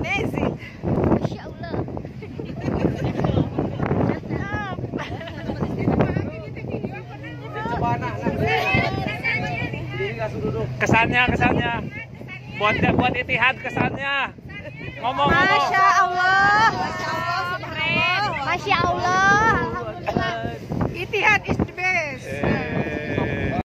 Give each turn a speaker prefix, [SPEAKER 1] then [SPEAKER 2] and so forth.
[SPEAKER 1] amazing.
[SPEAKER 2] Kesannya, kesannya. Buat buat itihad kesannya. Ngomong, ngomong.
[SPEAKER 3] Masya Allah. Masya Allah. Masya Allah. Itihad is the